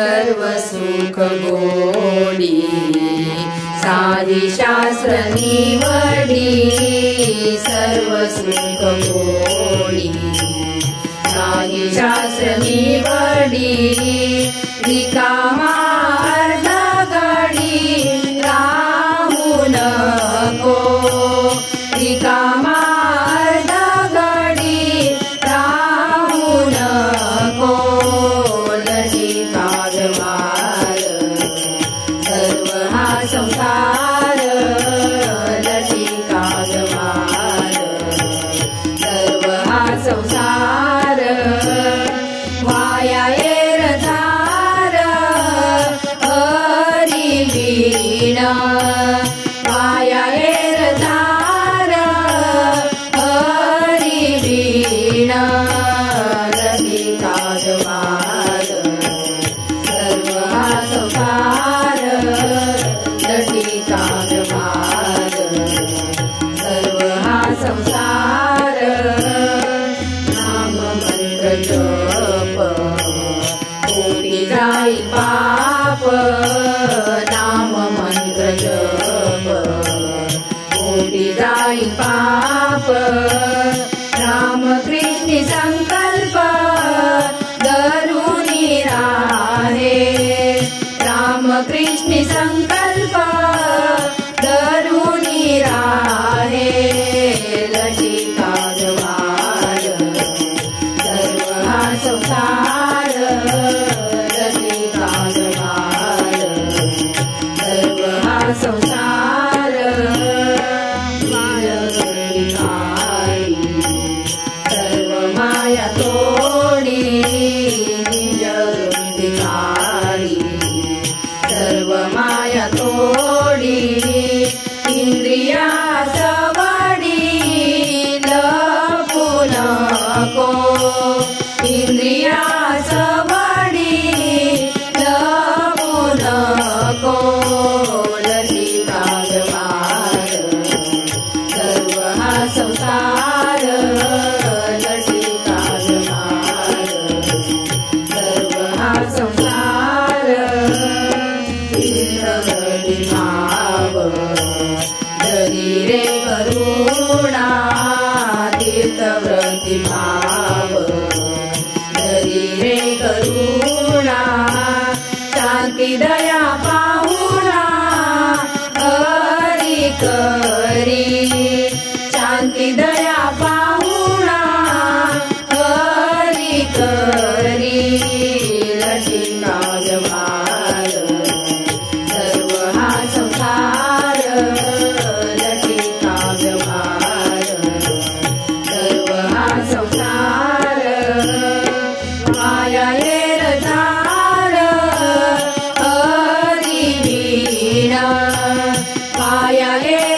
सर्वसुखगोडी। कोणि सास्त्री वडी सर्वस्व कोणि वडी गीता yeah, yeah.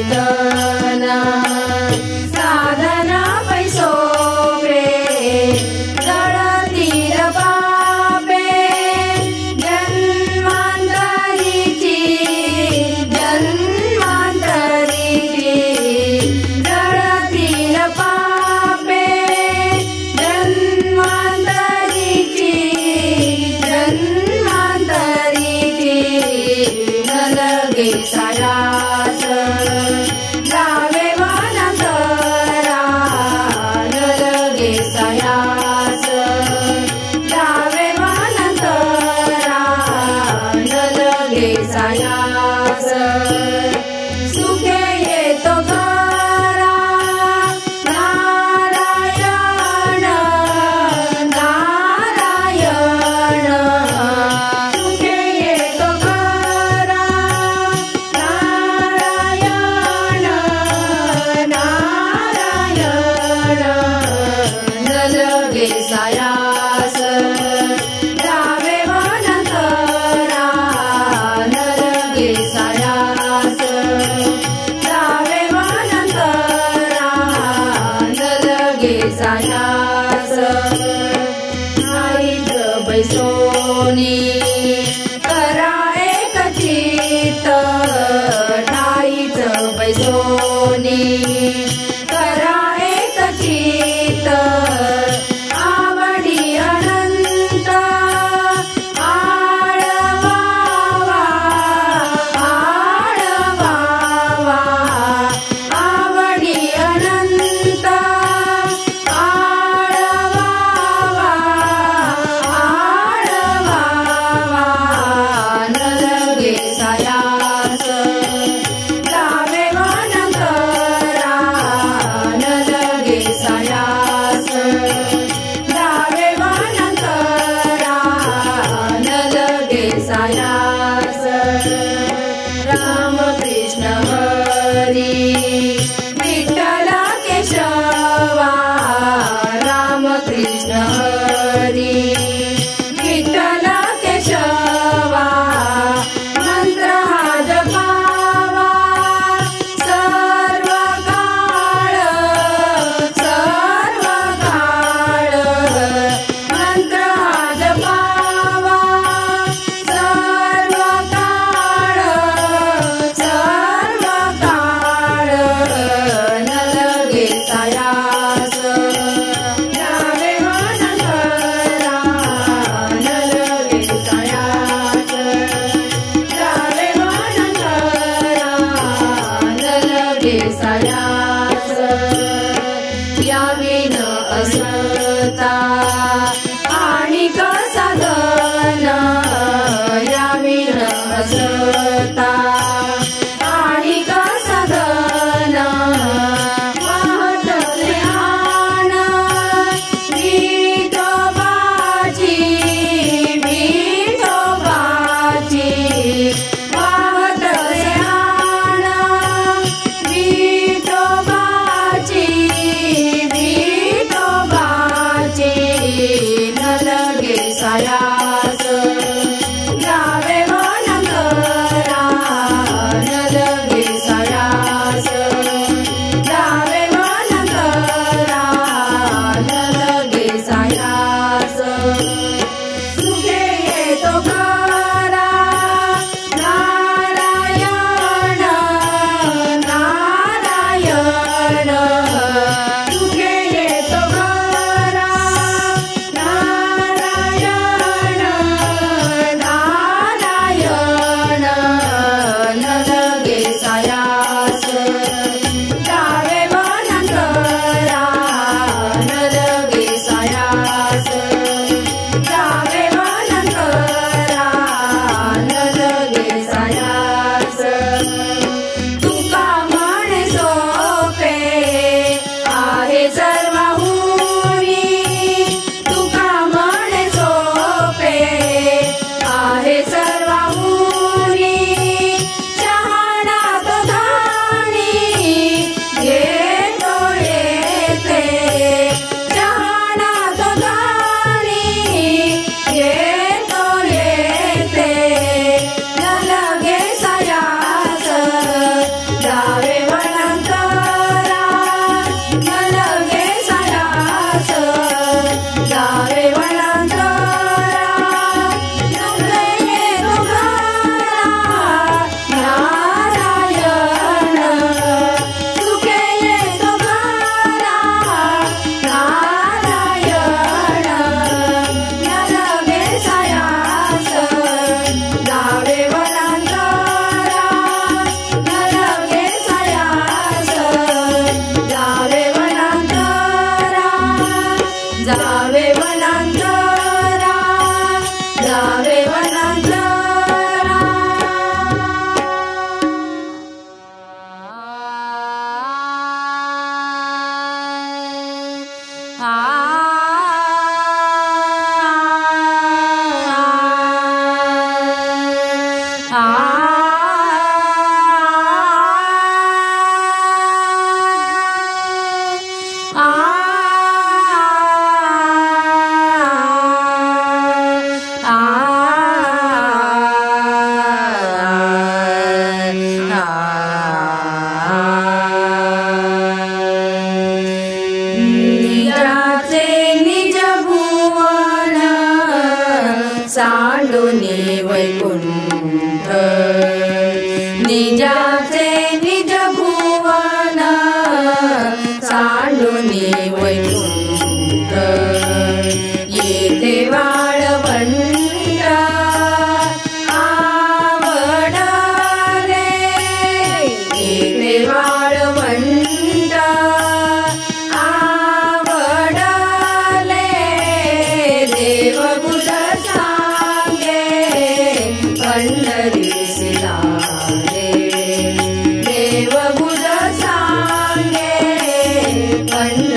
Sita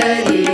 Hare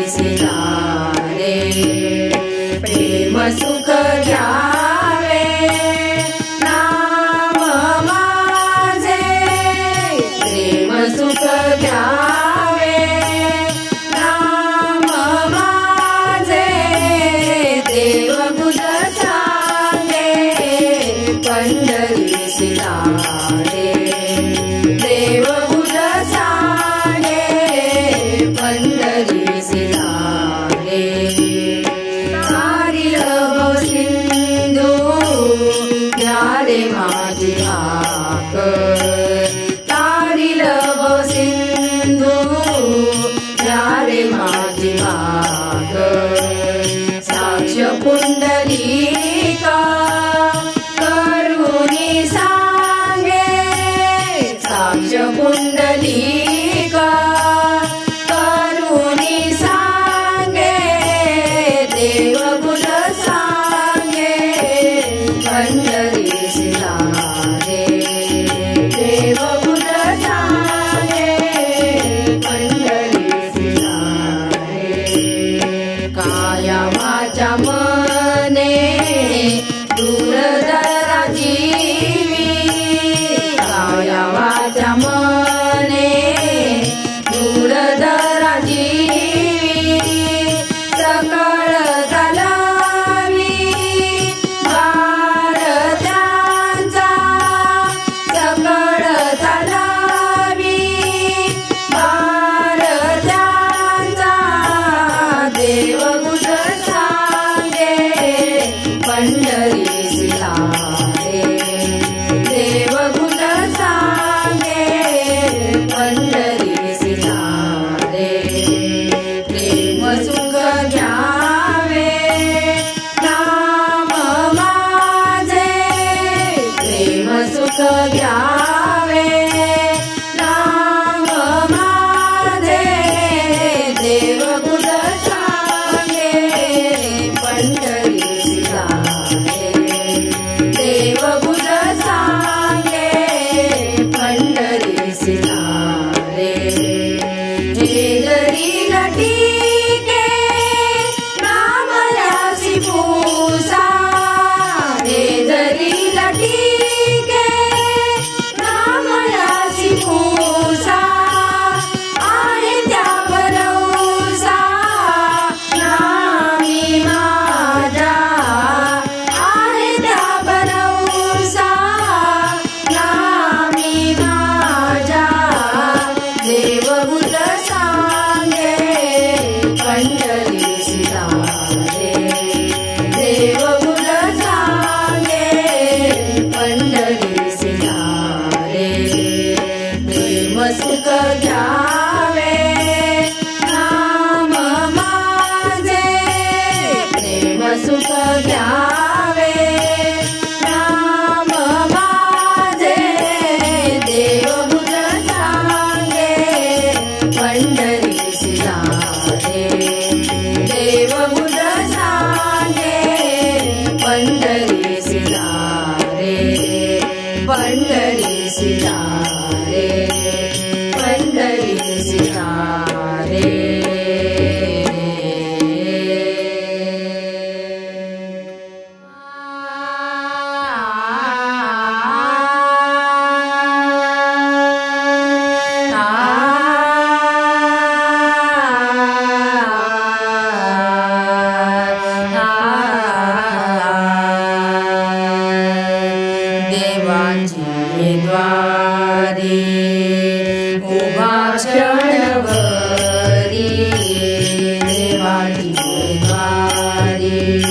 क्षणभरी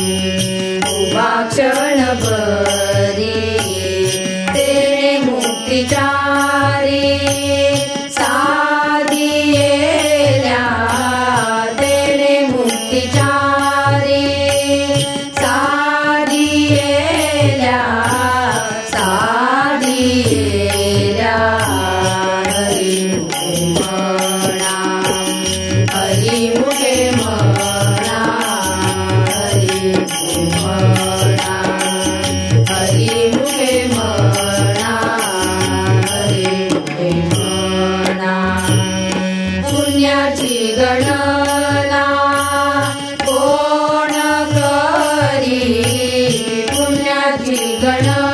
gonna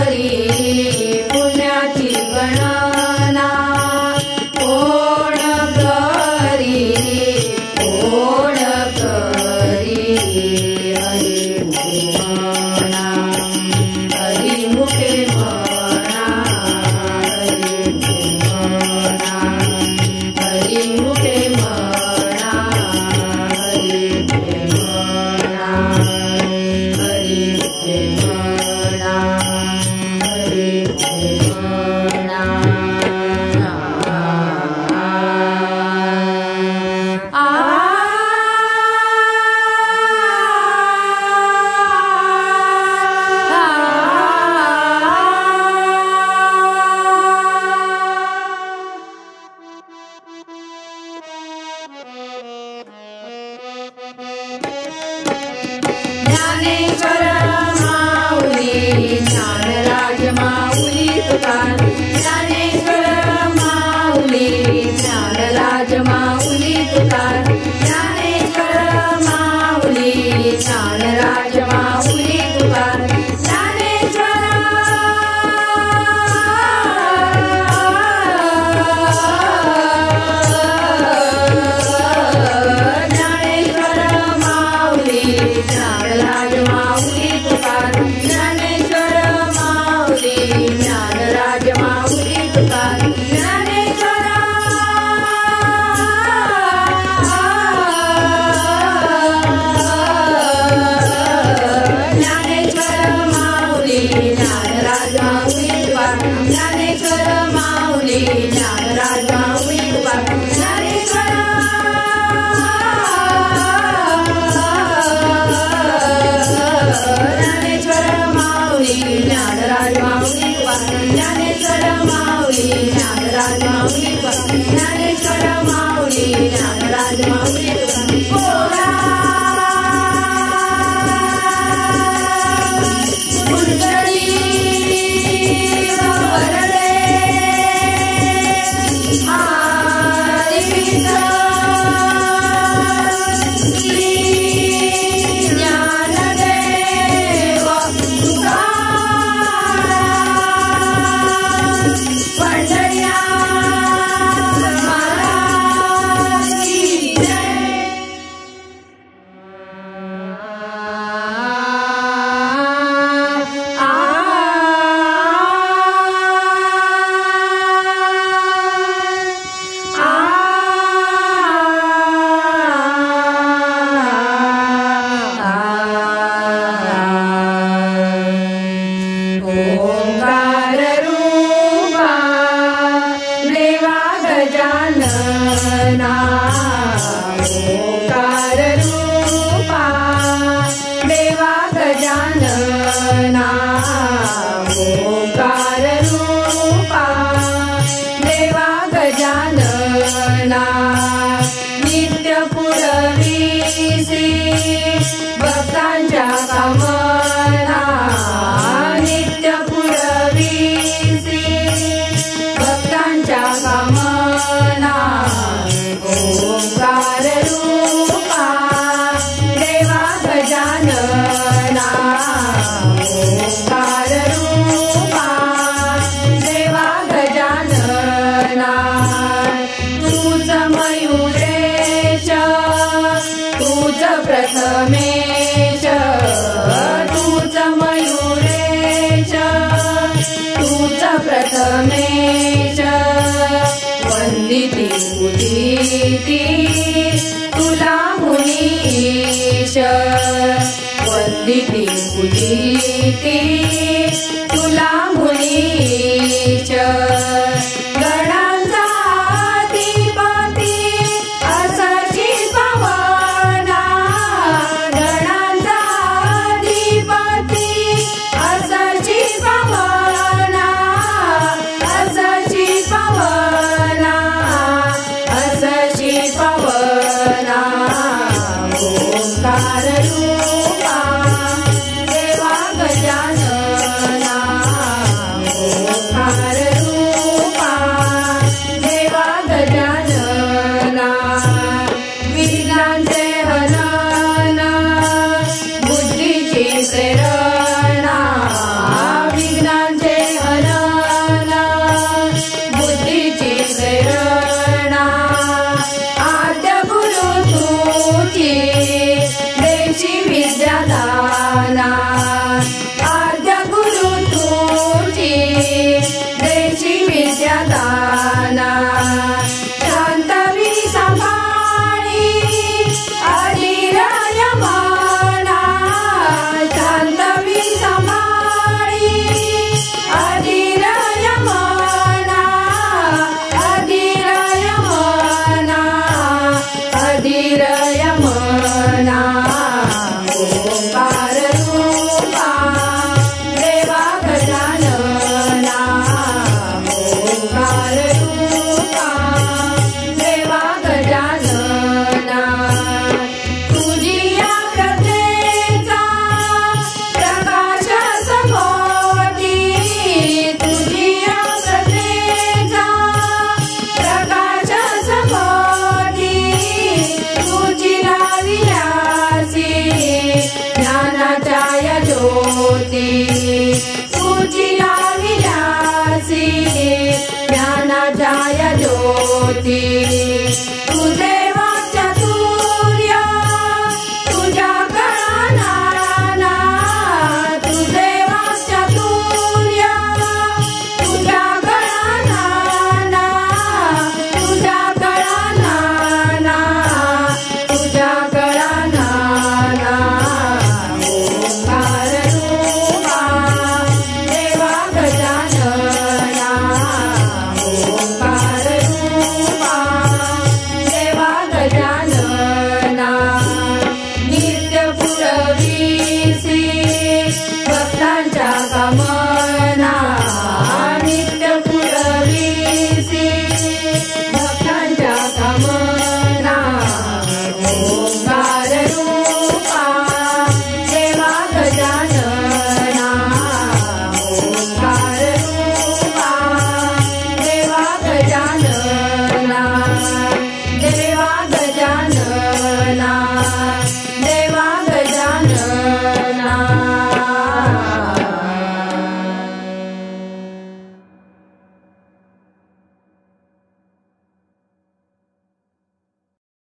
हरे Yeah, name, brother. see.